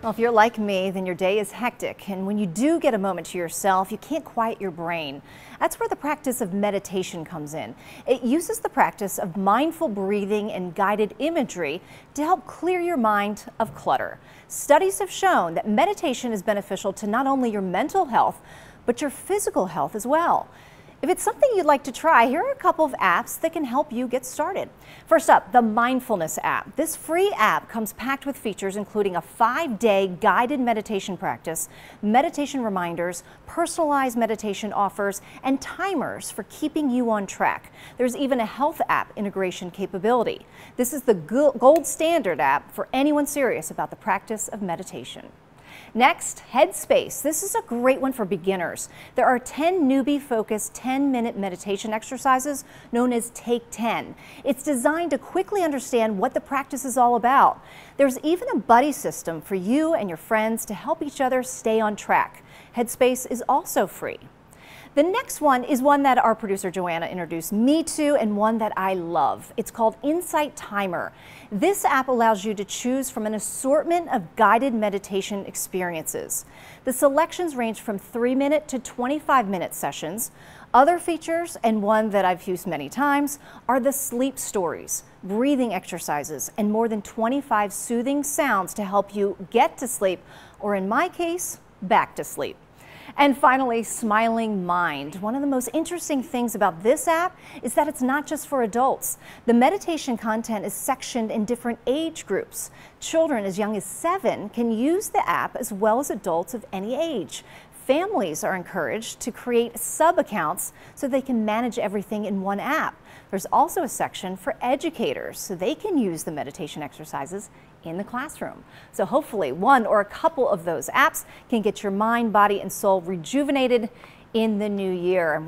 Well, if you're like me, then your day is hectic, and when you do get a moment to yourself, you can't quiet your brain. That's where the practice of meditation comes in. It uses the practice of mindful breathing and guided imagery to help clear your mind of clutter. Studies have shown that meditation is beneficial to not only your mental health, but your physical health as well. If it's something you'd like to try, here are a couple of apps that can help you get started. First up, the Mindfulness app. This free app comes packed with features including a five-day guided meditation practice, meditation reminders, personalized meditation offers, and timers for keeping you on track. There's even a health app integration capability. This is the gold standard app for anyone serious about the practice of meditation. Next, Headspace. This is a great one for beginners. There are 10 newbie focused 10 minute meditation exercises known as Take 10. It's designed to quickly understand what the practice is all about. There's even a buddy system for you and your friends to help each other stay on track. Headspace is also free. The next one is one that our producer Joanna introduced me to and one that I love. It's called Insight Timer. This app allows you to choose from an assortment of guided meditation experiences. The selections range from 3 minute to 25 minute sessions. Other features, and one that I've used many times, are the sleep stories, breathing exercises, and more than 25 soothing sounds to help you get to sleep, or in my case, back to sleep. And finally, Smiling Mind. One of the most interesting things about this app is that it's not just for adults. The meditation content is sectioned in different age groups. Children as young as seven can use the app as well as adults of any age. Families are encouraged to create sub accounts so they can manage everything in one app. There's also a section for educators so they can use the meditation exercises in the classroom. So hopefully one or a couple of those apps can get your mind, body, and soul rejuvenated in the new year.